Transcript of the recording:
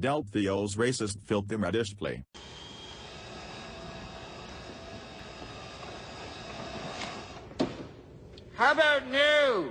Delt the old racist in reddish play. How about new?